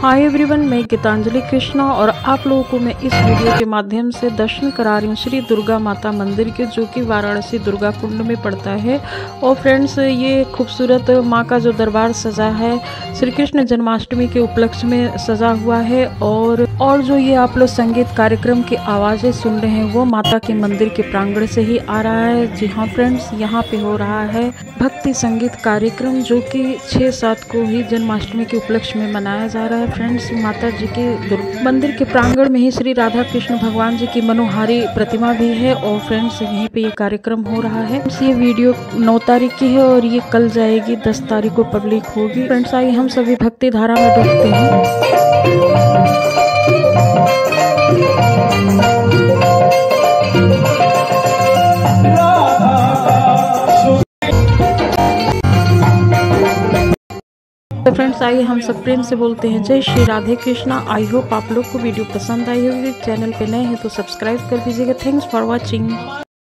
Hi everyone, मैं गीतांजलि कृष्णा और आप लोगों को मैं इस वीडियो के माध्यम से दर्शन करा रही हूँ श्री दुर्गा माता मंदिर के, जो कि वाराणसी दुर्गा कुंड में पड़ता है। और फ्रेंड्स, ये खूबसूरत माँ का जो दरबार सजा है, श्री कृष्ण जन्माष्टमी के उपलक्ष्य में सजा हुआ है। और और जो ये आप लोग संगीत कार्यक्रम की आवाज़ें सुन रहे हैं, वो माता के मंदिर के प्रांगण से ही आ रहा है। जी हाँ फ्रेंड्स, यहाँ पे हो रहा है भक्ति संगीत कार्यक्रम, जो कि छः सात को ही जन्माष्टमी के उपलक्ष्य में मनाया जा रहा है। फ्रेंड्स माता जी के मंदिर के प्रांगण में ही श्री राधा कृष्ण भगवान जी की मनोहारी प्रतिमा भी है और फ्रेंड्स यहीं पे ये कार्यक्रम हो रहा है। ये वीडियो 9 तारीख की है और ये कल जाएगी, दस तारीख को पब्लिक होगी। फ्रेंड्स आइए हम सभी भक्ति धारा में डूबते हैं। तो फ्रेंड्स आइए हम सब प्रेम से बोलते हैं। जय श्री राधे कृष्णा। आई होप आप लोग को वीडियो पसंद आई होगी। चैनल पे नए हैं तो सब्सक्राइब कर दीजिएगा। Thanks for watching